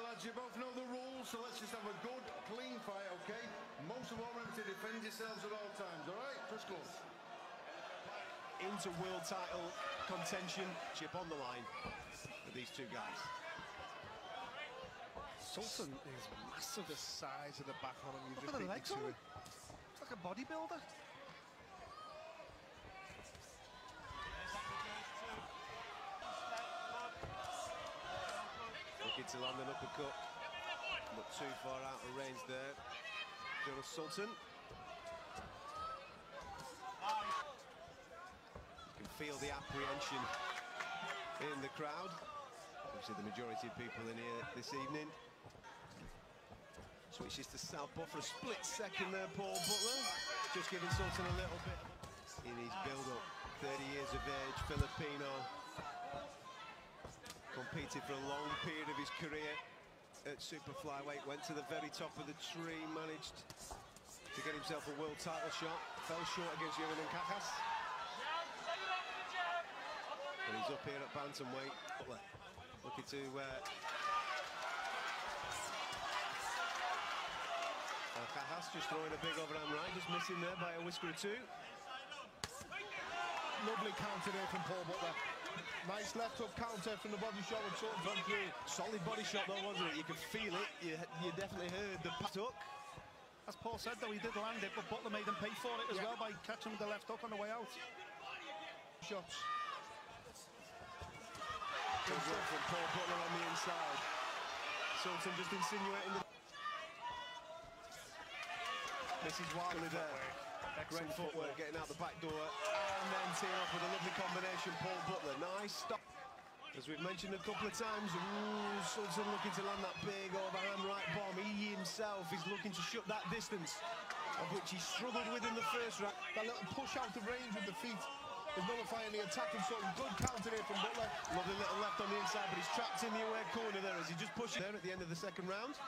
Right, lads, you both know the rules, so let's just have a good, clean fight, okay? Most of all, remember to defend yourselves at all times, all right? Press close. Into world title contention, chip on the line for these two guys. Sultan is massive. The size of the back on him, you Look just at the legs on it. him. It's like a bodybuilder. To land an uppercut, but too far out of range there. Jonas Sultan. You can feel the apprehension in the crowd. Obviously, the majority of people in here this evening. Switches to southpaw for a split second there, Paul Butler. Just giving Sultan a little bit in his build-up. 30 years of age, Filipino. Competed for a long period of his career at super flyweight. Went to the very top of the tree, managed to get himself a world title shot. Fell short against Jerwin Ancajas. And he's up here at bantamweight. Looking to uh, Uh, just throwing a big overhand right, just missing there by a whisker or two. Lovely counter there from Paul Butler. Nice left hook counter from the body shot with Sultan from through. Solid body shot though, wasn't it? You could feel it. You, you definitely heard the pass hook. As Paul said, though, he did land it, but Butler made him pay for it as Yeah. well by catching the left hook on the way out. Shots. Good work from Paul Butler on the inside. Sultan just insinuating the... Mrs. Wiley there. Great footwork, getting out the back door. And then teeing off with a lovely combination, Paul Butler. Nice stop. As we've mentioned a couple of times, ooh, Sultan looking to land that big overhand right bomb. He himself is looking to shut that distance, of which he struggled with in the first round. That little push out of range with the feet is nullifying the attack and Sultan. Good counter there from Butler. Lovely little left on the inside, but he's trapped in the away corner there as he just pushes there at the end of the second round.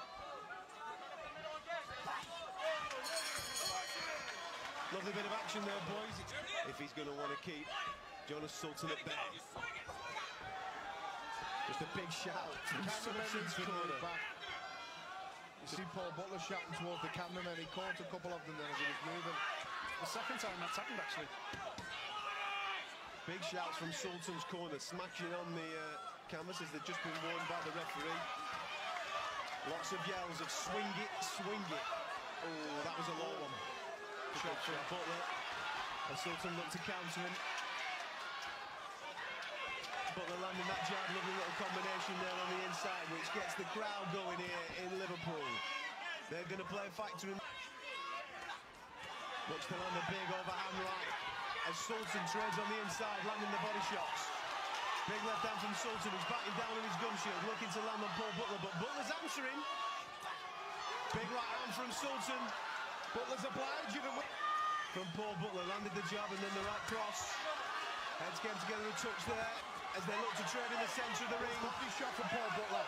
Lovely bit of action there, boys. If he's going to want to keep Jonas Sultan at bay. Just a big shout from Cameraman Sultan's needs to move corner. back. You see Paul Butler shouting towards the cameraman. He caught a couple of them then as he was moving. The second time that's happened, actually. Big shouts from Sultan's corner, smashing on the uh, canvas as they've just been warned by the referee. Lots of yells of swing it, swing it. Oh, that was a low one. Shot from Butler. Sultan looked to counter him. Butler landing that jab, lovely little combination there on the inside, which gets the crowd going here in Liverpool. They're going to play a factor in. Looks to land a big overhand right as Sultan trades on the inside, landing the body shots. Big left hand from Sultan, who's batting down on his gum shield, looking to land on Paul Butler, but Butler's answering. Big right hand from Sultan. Butler's obliging him. From Paul Butler, landed the jab and then the right cross. Heads came together a touch there as they look to trade in the centre of the ring. Lovely shot from Paul Butler.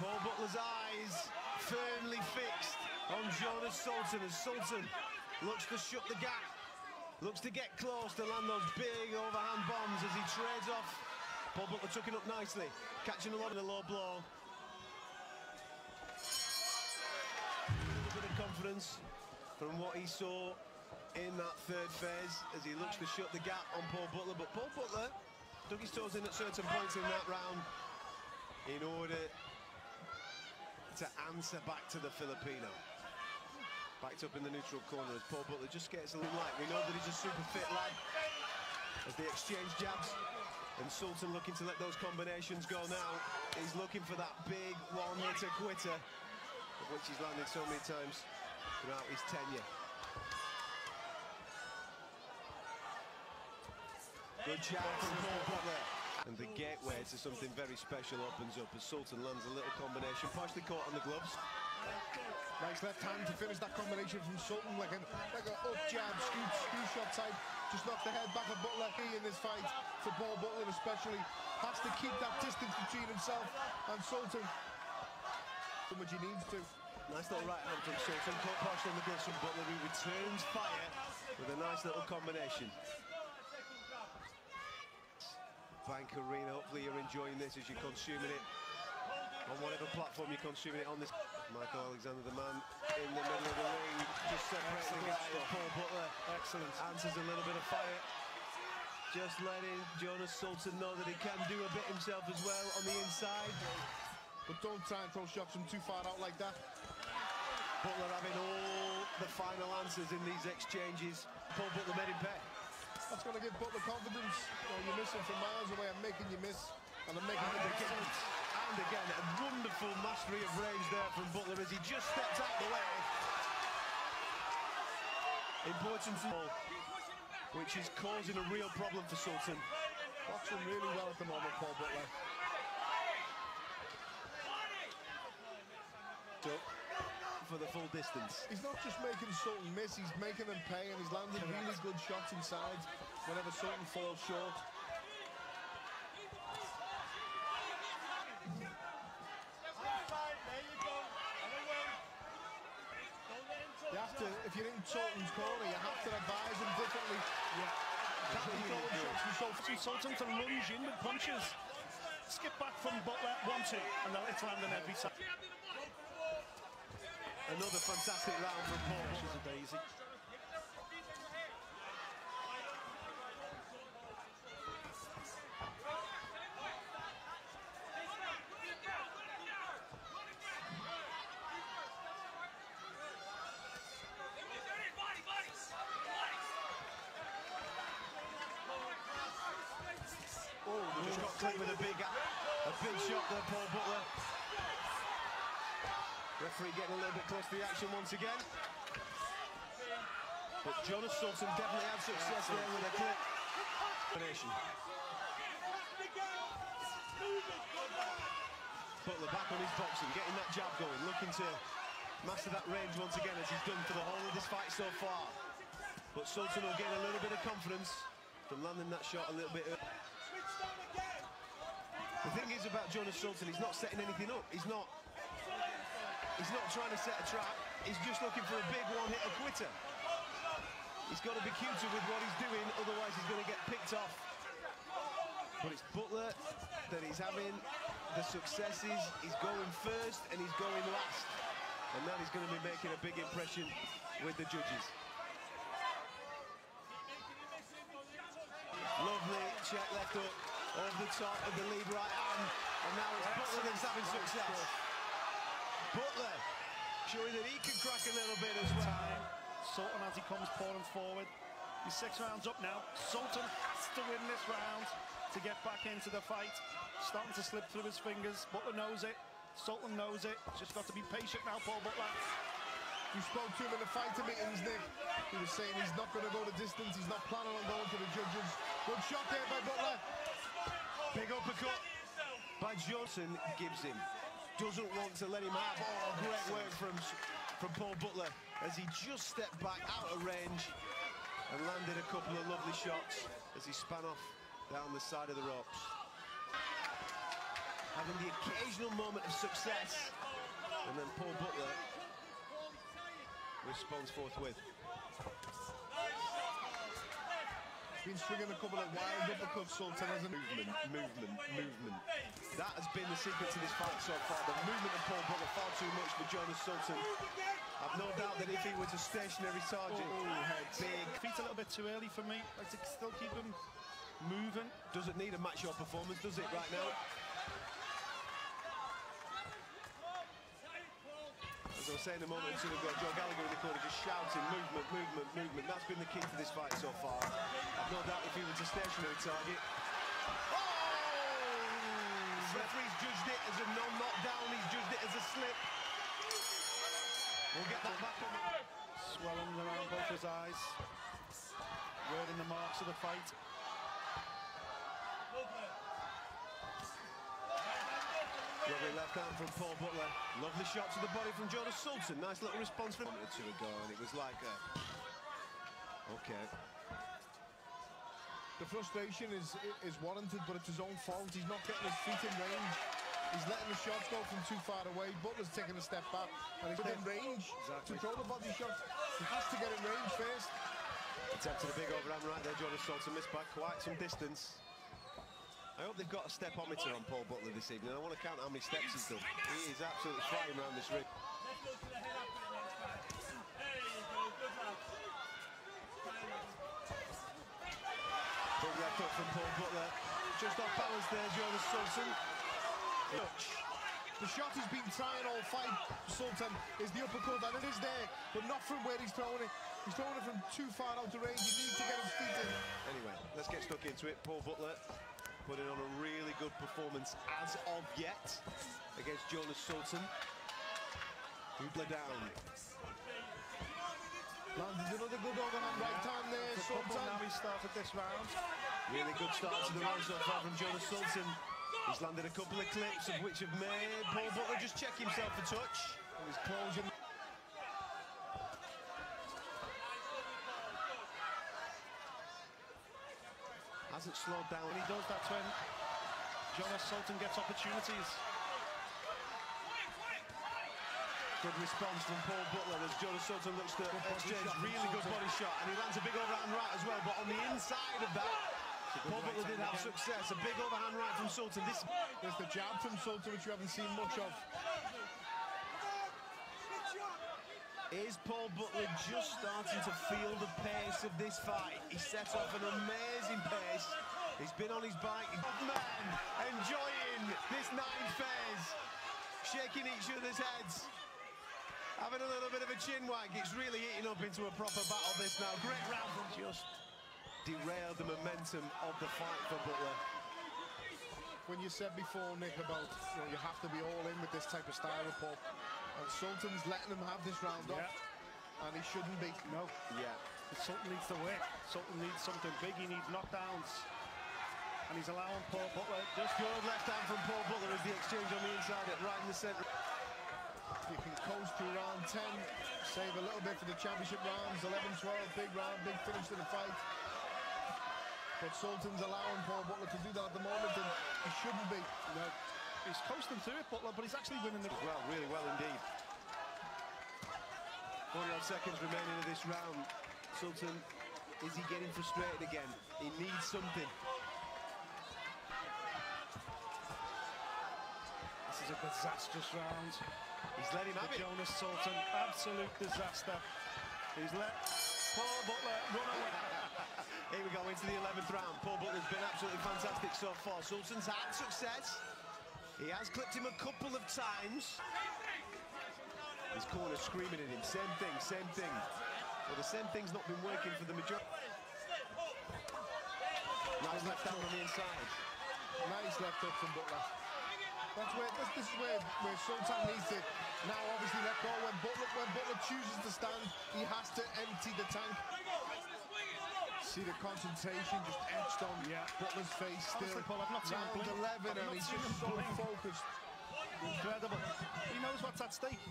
Paul Butler's eyes firmly fixed on Jonas Sultan as Sultan looks to shut the gap, looks to get close to land those big overhand bombs as he trades off. Paul Butler took it up nicely, catching a lot of the low blow. Confidence from what he saw in that third phase as he looks to shut the gap on Paul Butler. But Paul Butler dug his toes in at certain points in that round in order to answer back to the Filipino. Backed up in the neutral corner as Paul Butler just gets a little light. We know that he's a super fit lad as they exchange jabs. And Sultan looking to let those combinations go now. He's looking for that big one-hitter quitter, which he's landed so many times throughout his tenure. Good jab from Paul Butler. And the gateway to something very special opens up as Sultan lands a little combination, partially caught on the gloves. Nice left hand to finish that combination from Sultan, like a like a up jab, scoop, scoop shot type. Just knocked the head back of Butler key in this fight for Paul Butler especially. Has to keep that distance between himself and Sultan. So much he needs to. Nice little right hand from Sultan, caught partially on the gloves from Butler, who returns fire with a nice little combination. Bank Arena, hopefully you're enjoying this as you're consuming it on whatever platform you're consuming it on this. Michael Alexander, the man in the middle of the ring, just separates the guy. as Paul Butler Excellent. answers a little bit of fire. Just letting Jonas Sultan know that he can do a bit himself as well on the inside. But don't try and throw shots from too far out like that. Butler having all the final answers in these exchanges. Paul Butler made him pay. That's going to give Butler confidence. Know, you're missing from miles away. I'm making you miss, and I'm making And again, and again, a wonderful mastery of range there from Butler as he just stepped out the way. Important ball, which is causing a real problem for Sultan. Boxing really well at the moment, Paul Butler. So, for the full distance. He's not just making Sultan miss, he's making him pay, and he's landing really good shots inside whenever Sultan falls short. You have to, if you're in Sultan's corner, you have to advise him differently. Yeah. Can't be throwing shots from Sultan. Sultan to lunge in with punches. Skip back from Butler, one, two, and now it's landing every time. Another fantastic round from Paul. She's a daisy. Oh, just got clipped with a big, a big shot there, Paul Butler. Referee getting a little bit close to the action once again. But Jonas Sultan definitely had success there with a clip. Combination. Butler back on his boxing, getting that jab going, looking to master that range once again as he's done for the whole of this fight so far. But Sultan will gain a little bit of confidence from landing that shot a little bit early. The thing is about Jonas Sultan, he's not setting anything up. He's not. He's not trying to set a trap. He's just looking for a big one-hitter quitter. He's got to be cuter with what he's doing, otherwise he's going to get picked off. But it's Butler that he's having the successes. He's going first and he's going last. And now he's going to be making a big impression with the judges. Lovely check left up over the top of the lead right arm. And now it's Butler that's having success. Butler showing that he can crack a little bit as well. Time. Sultan as he comes pouring forward. He's six rounds up now. Sultan has to win this round to get back into the fight. Starting to slip through his fingers. Butler knows it. Sultan knows it. Just got to be patient now, Paul Butler. You spoke to him in the fighter meetings, Nick. He was saying he's not going to go the distance. He's not planning on going to the judges. Good shot there by Butler. Big uppercut by Johnson gives him. Doesn't want to let him have. Oh, great work from, from Paul Butler as he just stepped back out of range and landed a couple of lovely shots as he span off down the side of the ropes. Having the occasional moment of success and then Paul Butler responds forthwith. Been swinging a couple of wild uppercuts, Sultan hasn't Movement, movement, movement. That has been the secret to this fight so far. The movement of Paul Butler far too much for Jonas Sultan. I've no doubt that if he was a stationary target, oh, oh, big, Feet a little bit too early for me. Like to still keep him moving. doesn't need a match your performance, does it, right now? I was saying a moment or two ago, Joe Gallagher in the corner just shouting movement, movement, movement. That's been the key to this fight so far. I've no doubt if he was a stationary target. Oh! Referee's judged it as a non-knockdown, he's judged it as a slip. We'll get that back on. Swelling around both his eyes. Reading the marks of the fight. Lovely left hand from Paul Butler. Lovely shot to the body from Jonas Sultan. Nice little response from him two ago, and it was like a... Okay. The frustration is is warranted, but it's his own fault. He's not getting his feet in range. He's letting the shots go from too far away. Butler's taking a step back, and he's in range to throw the body shot. He has to get in range first. Attempted a big overhand right there, Jonas Sultan missed by quite some distance. I hope they've got a stepometer on Paul Butler this evening. I want to count how many steps he's done. He is absolutely flying around this ring. Big left from Paul Butler. Just off balance there, Jonas Sultan. The shot he's been trying all fight, Sultan, is the uppercut, and it is there, but not from where he's throwing it. He's throwing it from too far out of range. He needs to get his feet in. Anyway, let's get stuck into it. Paul Butler putting on a really good performance as of yet against Jonas Sultan. Hubler down. Landed another good overhand right hand there, The couple Sultan. now he started this round. Really good start to the round so far from Jonas Sultan. He's landed a couple of clips of which have made Paul Butler just check himself a touch. And he's Hasn't slowed down. And he does that when Jonas Sultan gets opportunities. Good response from Paul Butler as Jonas Sultan looks to exchange. Really good body shot. And he lands a big overhand right as well. But on the inside of that, Paul Butler did have success. A big overhand right from Sultan. This is the jab from Sultan, which you haven't seen much of. Is Paul Butler just starting to feel the pace of this fight? He sets off an amazing pace. He's been on his bike. Man, enjoying this ninth phase. Shaking each other's heads. Having a little bit of a chin wag. It's really eating up into a proper battle this now. Great round from just derailed the momentum of the fight for Butler. When you said before, Nick, about you, know, you have to be all in with this type of style of Paul, and Sultan's letting him have this round off, and he shouldn't be. No, Yeah. Sultan needs to work. Sultan needs something big. He needs knockdowns. And he's allowing Paul Butler just Good left hand from Paul Butler as the exchange on the inside, it right in the centre. You can coast to round 10, save a little bit for the championship rounds, 11, 12, big round, big finish to the fight. But Sultan's allowing Paul Butler to do that at the moment, and he shouldn't be. No, he's coasting through it, Butler, but he's actually winning the. Well, really well indeed. 40 odd seconds remaining of this round. Sultan, is he getting frustrated again? He needs something. This is a disastrous round. He's let him have it. Jonas Sultan, absolute disaster. He's let Paul Butler run away. Here we go into the 11th round. Paul Butler's been absolutely fantastic so far. Sultan's had success. He has clipped him a couple of times. His corner screaming at him. Same thing, same thing. Well, the same thing's not been working for the majority. Nice left hand on the inside. Nice left hook from Butler. That's where this, this is where, where Sultan needs to now obviously let go. When Butler when Butler chooses to stand, he has to empty the tank. See the concentration just etched on Yeah. Butler's face still. Honestly, Paul, I've not seen him Round 11 and he's just so blink. focused. Incredible. He knows what's at stake.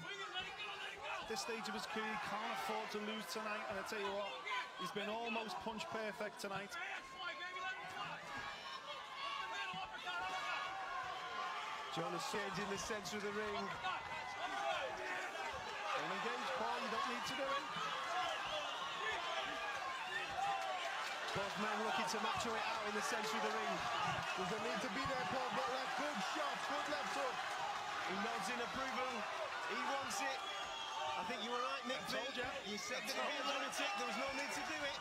This stage of his career, he can't afford to lose tonight. And I tell you what, he's been almost punch perfect tonight. Jonas changing the centre of the ring. Don't engage, Paul. You don't need to do it. Both men looking to match it out in the centre of the ring. Does it need to be there, Paul Butler? Good shot, good left hook. He nods in approval. He wants it. I think you were right, Nick. I told you. You said that it'd be a lunatic. There was no need to do it.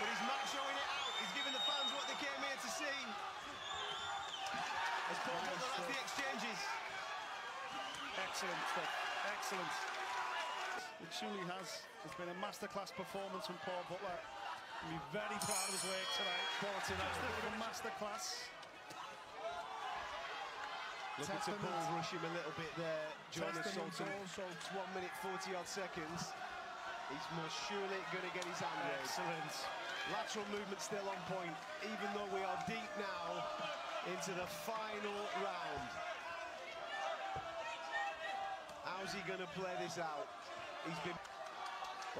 But he's machoing it out. He's giving the fans what they came here to see. As Paul Butler has the exchanges. Excellent stuff. Excellent. It truly has. It's been a masterclass performance from Paul Butler. I'll be very proud of his work tonight. Quality now. Just a bit of a masterclass. Looking to bull rush him a little bit there. Jonas Testament Sultan. one minute 40 odd seconds. He's most surely going to get his hand raised. Excellent. Lateral movement still on point, even though we are deep now into the final round. How's he going to play this out? He's been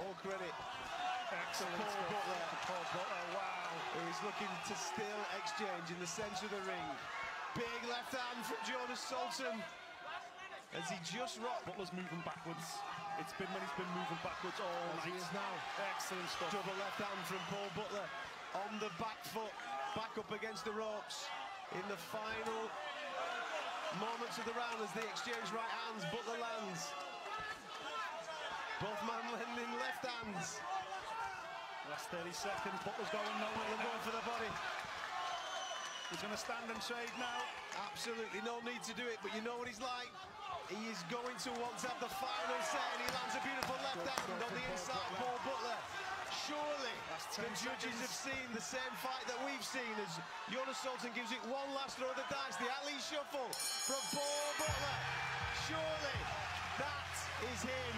all credit Excellent Paul. Butler. Paul Butler, wow. who is looking to still exchange in the centre of the ring. Big left hand from Jonas Sultan as he just rocked. Butler's moving backwards. It's been when he's been moving backwards all As he night. is now. Excellent stuff. Double left hand from Paul Butler on the back foot, back up against the ropes. in the final moments of the round as they exchange right hands. Butler lands. Both men lending left hands. Last 30 seconds, Butler's going nowhere. Butler going for the body. He's going to stand and trade now. Absolutely no need to do it, but you know what he's like. He is going to want to have the final say, and he lands a beautiful left hand on the inside, Paul Butler. Surely the judges seconds. have seen the same fight that we've seen as Jonas Sultan gives it one last throw of the dice. The Ali shuffle from Paul Butler. Surely that is him